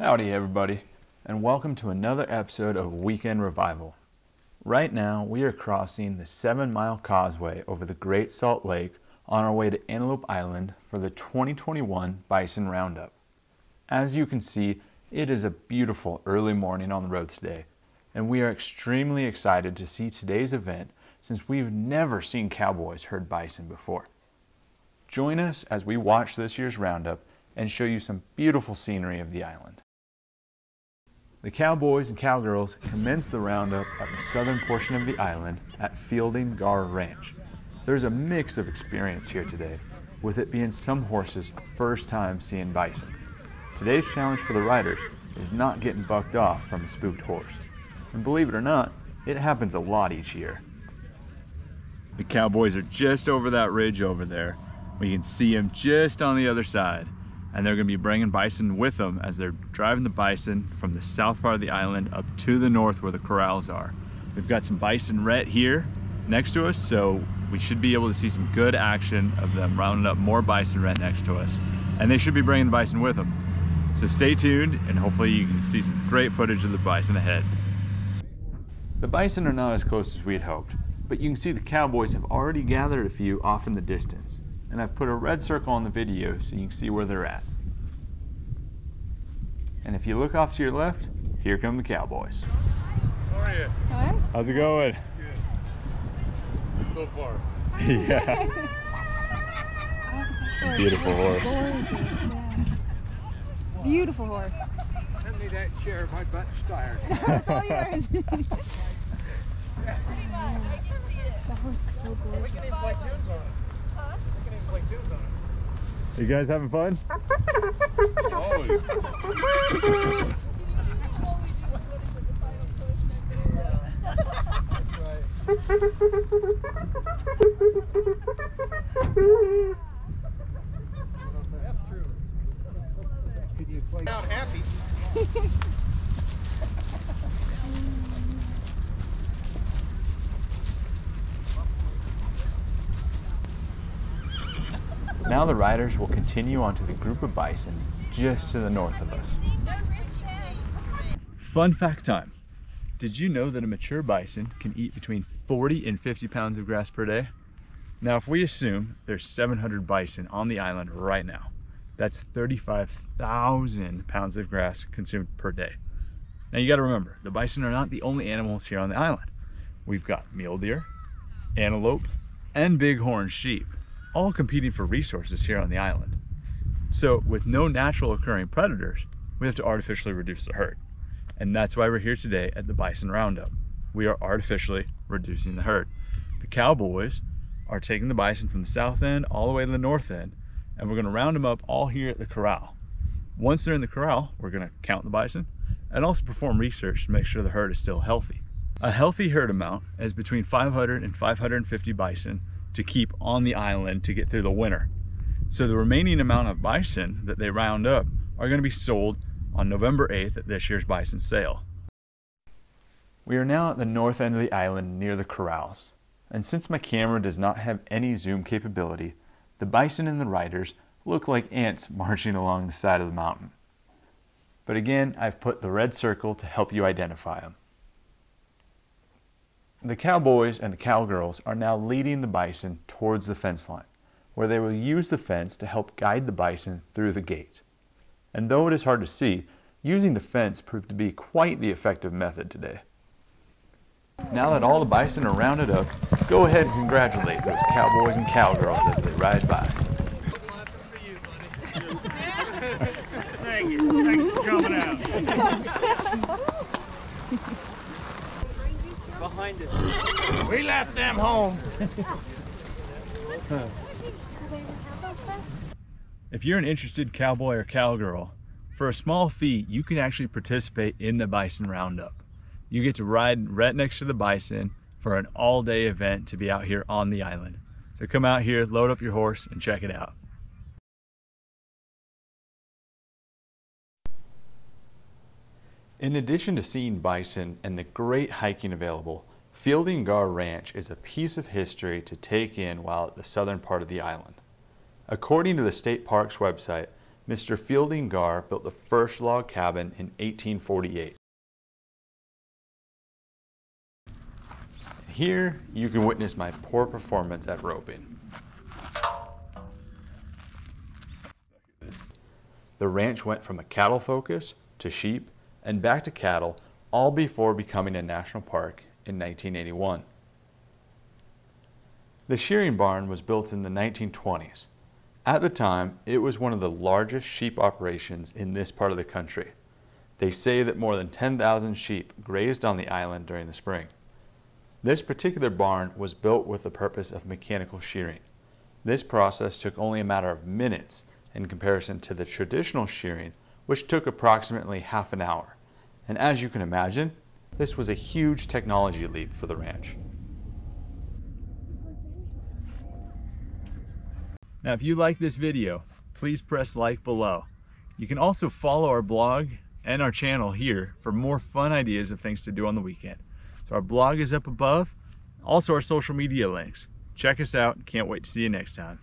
Howdy, everybody, and welcome to another episode of Weekend Revival. Right now, we are crossing the seven mile causeway over the Great Salt Lake on our way to Antelope Island for the 2021 Bison Roundup. As you can see, it is a beautiful early morning on the road today, and we are extremely excited to see today's event since we've never seen cowboys herd bison before. Join us as we watch this year's roundup and show you some beautiful scenery of the island. The cowboys and cowgirls commenced the roundup at the southern portion of the island at Fielding Garr Ranch. There's a mix of experience here today, with it being some horses' first time seeing bison. Today's challenge for the riders is not getting bucked off from a spooked horse. And believe it or not, it happens a lot each year. The cowboys are just over that ridge over there. We can see them just on the other side and they're going to be bringing bison with them as they're driving the bison from the south part of the island up to the north where the corrals are. We've got some bison ret here next to us, so we should be able to see some good action of them rounding up more bison ret next to us. And they should be bringing the bison with them. So stay tuned and hopefully you can see some great footage of the bison ahead. The bison are not as close as we had hoped, but you can see the cowboys have already gathered a few off in the distance and I've put a red circle on the video so you can see where they're at. And if you look off to your left, here come the Cowboys. How are you? Hi. How's it going? Good. So far. yeah. Beautiful horse. Yeah. Beautiful horse. Send me that chair, my butt's tired. That's all yours. that horse is so gorgeous. can even play tunes on it. We can even play tunes on it. You guys having fun? Always. Can you play? Not happy. Now the riders will continue on to the group of bison just to the north of us. Fun fact time. Did you know that a mature bison can eat between 40 and 50 pounds of grass per day? Now, if we assume there's 700 bison on the island right now, that's 35,000 pounds of grass consumed per day. Now you gotta remember, the bison are not the only animals here on the island. We've got mule deer, antelope, and bighorn sheep, all competing for resources here on the island. So with no natural occurring predators, we have to artificially reduce the herd. And that's why we're here today at the Bison Roundup. We are artificially reducing the herd. The cowboys are taking the bison from the south end all the way to the north end, and we're gonna round them up all here at the corral. Once they're in the corral, we're gonna count the bison and also perform research to make sure the herd is still healthy. A healthy herd amount is between 500 and 550 bison to keep on the island to get through the winter. So the remaining amount of bison that they round up are going to be sold on November 8th at this year's bison sale. We are now at the north end of the island near the corrals. And since my camera does not have any zoom capability, the bison and the riders look like ants marching along the side of the mountain. But again, I've put the red circle to help you identify them. The cowboys and the cowgirls are now leading the bison towards the fence line, where they will use the fence to help guide the bison through the gate. And though it is hard to see, using the fence proved to be quite the effective method today. Now that all the bison are rounded up, go ahead and congratulate those cowboys and cowgirls as they ride by. Thank you. Thanks for coming out. behind us. We left them home. If you're an interested cowboy or cowgirl, for a small fee, you can actually participate in the bison roundup. You get to ride right next to the bison for an all day event to be out here on the island. So come out here, load up your horse, and check it out. In addition to seeing bison and the great hiking available, Fielding Garr Ranch is a piece of history to take in while at the southern part of the island. According to the state park's website, Mr. Fielding Garr built the first log cabin in 1848. Here, you can witness my poor performance at roping. The ranch went from a cattle focus to sheep and back to cattle, all before becoming a national park in 1981. The shearing barn was built in the 1920s. At the time, it was one of the largest sheep operations in this part of the country. They say that more than 10,000 sheep grazed on the island during the spring. This particular barn was built with the purpose of mechanical shearing. This process took only a matter of minutes in comparison to the traditional shearing, which took approximately half an hour. And as you can imagine, this was a huge technology leap for the ranch. Now, if you like this video, please press like below. You can also follow our blog and our channel here for more fun ideas of things to do on the weekend. So our blog is up above, also our social media links. Check us out. Can't wait to see you next time.